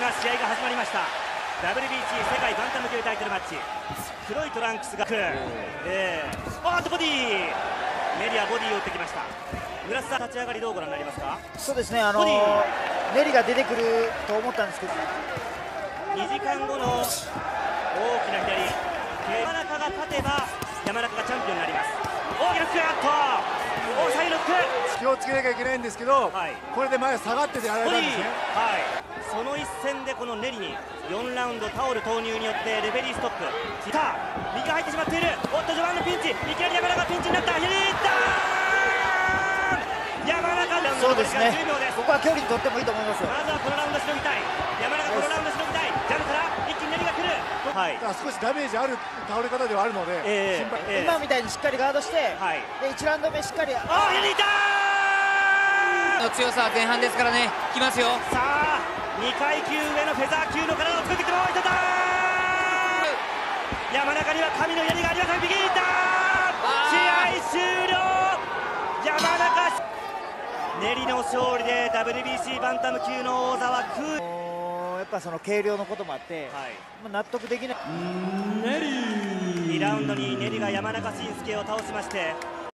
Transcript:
今試合が始まりました。WBC 世界バンタム級タイトルマッチ。黒いトランクスがえー、あーっとボディメリアボディを打ってきました。村瀬さん立ち上がりどうご覧になりますか？そうですねあのボディネリが出てくると思ったんですけど。2時間後の大きな左。山中が勝てば山中がチャンピオンになります。大きなスクワック。気をつけなきゃいけないんですけど、はい。これで前下がっててやられたんですね。はいその一戦でこのネリに4ラウンドタオル投入によってレフェリーストップ。さあ右が入ってしまっている。おっと序盤のピンチ。いきなり山中ピンチになった。ヒリーターン山中ラウンド残りがそうですね。10秒です。ここは距離取ってもいいと思いますよ。まずはこのラウンドしのぎたい。山中このラウンドしのぎたい。ジャンから一気にネリが来る。はい。少しダメージある倒れ方ではあるので、ええ心配ええ。今みたいにしっかりガードして、はい。で1ラウンド目しっかりあヒリーターンの強さは前半ですからね。来ますよ。さあ2階級上のフェザー級の体を作ってもらいた。山中には神の槍がありません。ビギーター試合終了。山中練りの勝利で WBC バンタム級の王座は空。やっぱその軽量のこともあって、はい。まあ納得できない。2ラウンドにネリが山中慎介を倒しまして